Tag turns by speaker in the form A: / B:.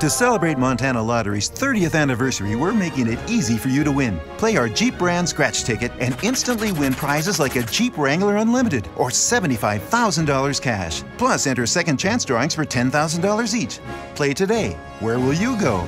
A: To celebrate Montana Lottery's 30th anniversary, we're making it easy for you to win. Play our Jeep brand scratch ticket and instantly win prizes like a Jeep Wrangler Unlimited or $75,000 cash. Plus, enter second chance drawings for $10,000 each. Play today. Where will you go?